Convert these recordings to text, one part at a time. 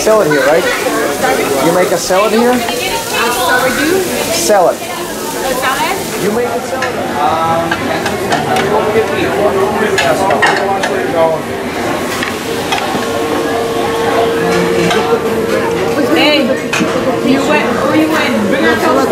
make salad here, right? You make a salad here? Sorry, do Salad. salad? You make a salad? Hey, you went, where you went? Bring our toast.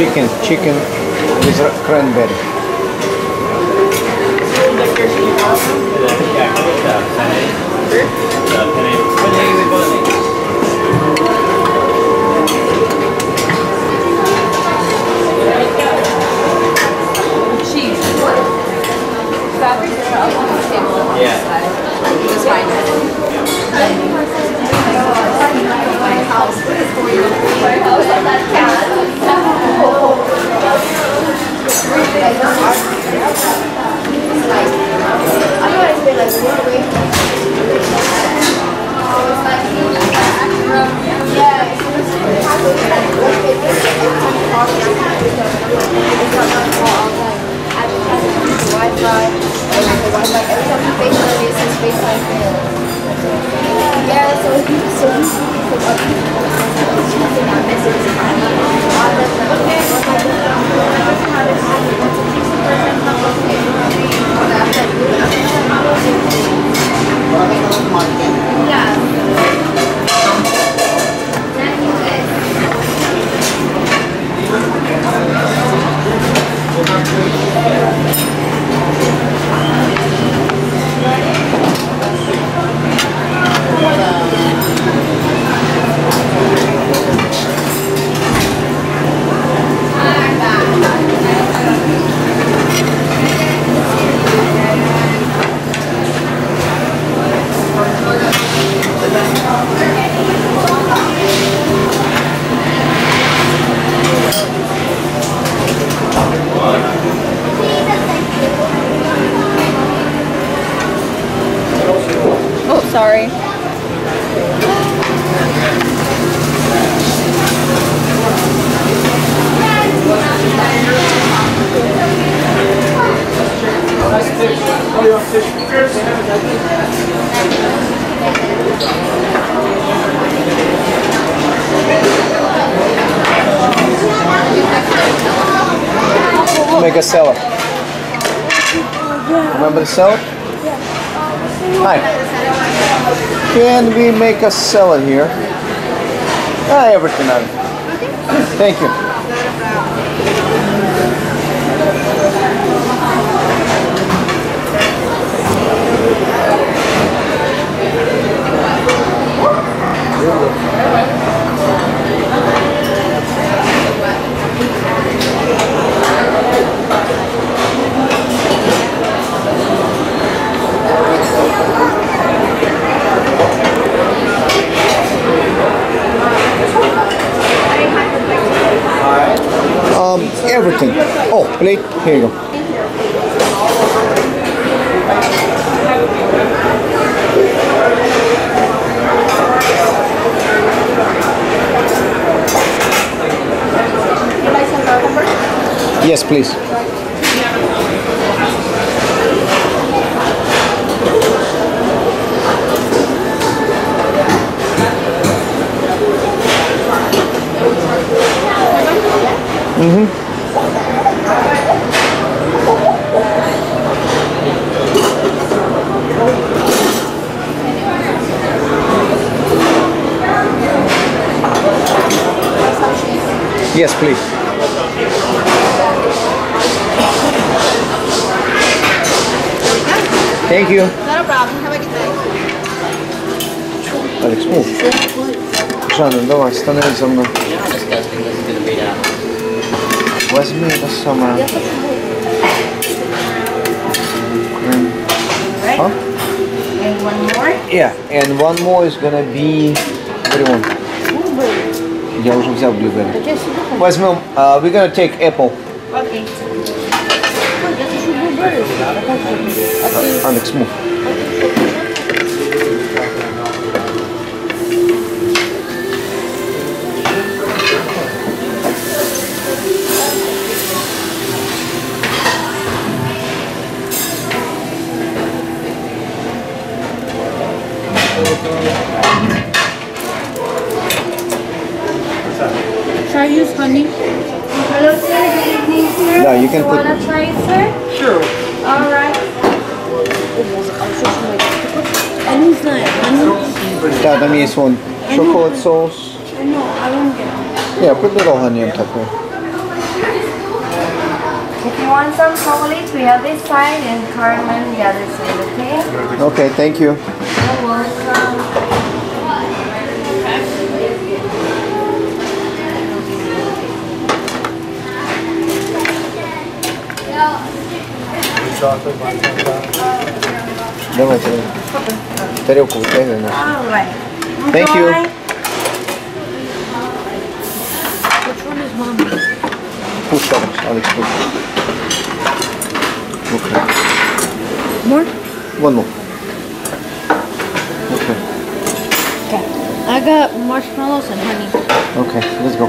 Chicken, chicken with r- cranberry. Yeah. Sorry. Make a salad. Remember the salad? Hi. Can we make a salad here? Ah, everything on it. Thank you. plate. Here you go. Yes, please. Mm-hmm. Yes, please. Thank you. Not a problem. Have a good day. Алекс, мов. Жанна, давай, становись за мной. Disgusting, listen to the beat out. Возьми это самое. М, Right? Huh? And one more. Yeah, and one more is gonna be... What do you want? Я уже взял blueberry. Возьмем, uh, we're gonna take apple. Okay. Алекс, move. Should I use honey? Hello, sir. Good evening, sir. No, you can put... Wanna try it, sir? Sure. All right. And who's not? Dad, let me use one. Chocolate sauce. I know, I won't get it. Yeah, put little honey on top of it. If you want some chocolate, we have this side and caramel the other side, okay? Okay, thank you. You're welcome. Давайте. Тарелку вытягивай нашу. All right. Thank you. Enjoy. Which one is mommy? Push, Alex. Alex, push. Okay. More? One more. Okay. I got marshmallows and honey. Okay, let's go.